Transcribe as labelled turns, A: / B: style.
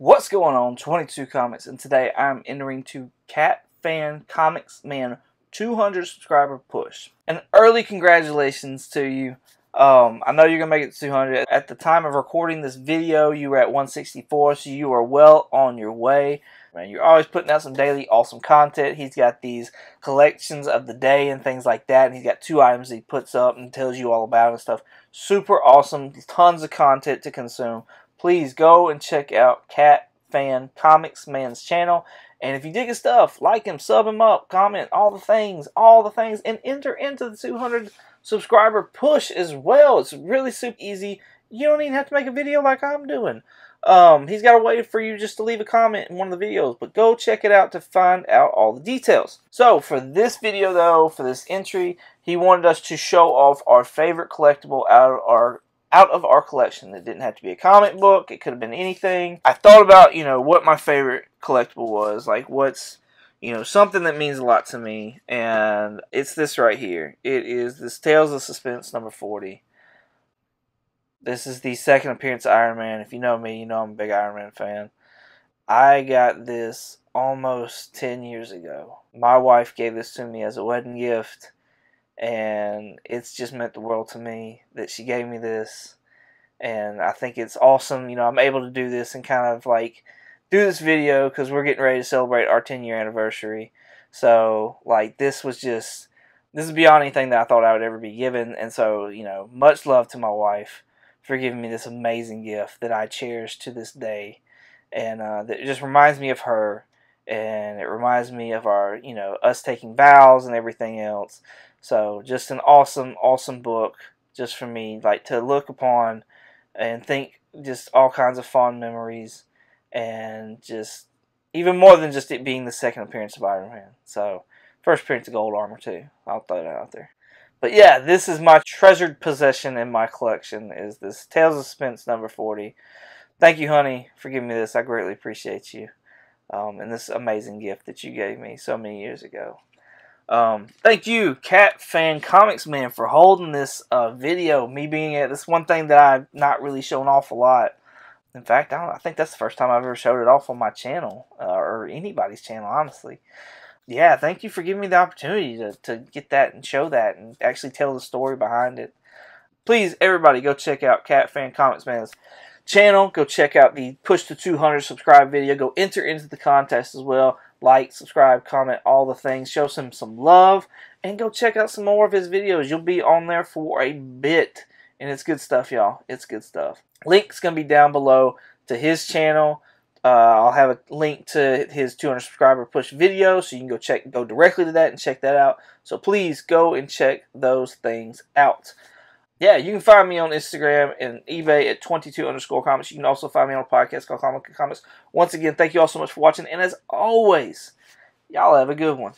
A: What's going on? 22 Comics, and today I'm entering to Cat Fan Comics Man 200 subscriber push. An early congratulations to you. Um, I know you're gonna make it to 200. At the time of recording this video, you were at 164, so you are well on your way. Man, you're always putting out some daily awesome content. He's got these collections of the day and things like that, and he's got two items he puts up and tells you all about and stuff. Super awesome, tons of content to consume please go and check out Cat Fan Comics Man's channel. And if you dig his stuff, like him, sub him up, comment, all the things, all the things, and enter into the 200 subscriber push as well. It's really super easy. You don't even have to make a video like I'm doing. Um, he's got a way for you just to leave a comment in one of the videos, but go check it out to find out all the details. So for this video though, for this entry, he wanted us to show off our favorite collectible out of our out of our collection. It didn't have to be a comic book. It could have been anything. I thought about, you know, what my favorite collectible was. Like, what's, you know, something that means a lot to me. And it's this right here. It is this Tales of Suspense number 40. This is the second appearance of Iron Man. If you know me, you know I'm a big Iron Man fan. I got this almost 10 years ago. My wife gave this to me as a wedding gift and it's just meant the world to me that she gave me this. And I think it's awesome you know I'm able to do this and kind of like do this video because we're getting ready to celebrate our 10 year anniversary. So like this was just this is beyond anything that I thought I would ever be given. And so you know much love to my wife for giving me this amazing gift that I cherish to this day. And uh, that just reminds me of her. And it reminds me of our you know us taking vows and everything else so just an awesome, awesome book just for me, like to look upon and think just all kinds of fond memories and just even more than just it being the second appearance of Iron Man. So first appearance of Gold Armor too. I'll throw that out there. But yeah, this is my treasured possession in my collection is this Tales of Suspense number 40. Thank you, honey, for giving me this. I greatly appreciate you. Um, and this amazing gift that you gave me so many years ago. Um, thank you, CatFan ComicsMan, for holding this uh, video. Me being at this one thing that I've not really shown off a lot. In fact, I, I think that's the first time I've ever showed it off on my channel uh, or anybody's channel, honestly. Yeah, thank you for giving me the opportunity to, to get that and show that and actually tell the story behind it. Please, everybody, go check out CatFan ComicsMan's channel. Go check out the Push to 200 subscribe video. Go enter into the contest as well like, subscribe, comment, all the things. Show him some love and go check out some more of his videos. You'll be on there for a bit. And it's good stuff, y'all. It's good stuff. Link's going to be down below to his channel. Uh, I'll have a link to his 200 subscriber push video, so you can go check, go directly to that and check that out. So please go and check those things out yeah, you can find me on Instagram and eBay at 22 underscore comics. You can also find me on a podcast called Comic Comics. Once again, thank you all so much for watching. And as always, y'all have a good one.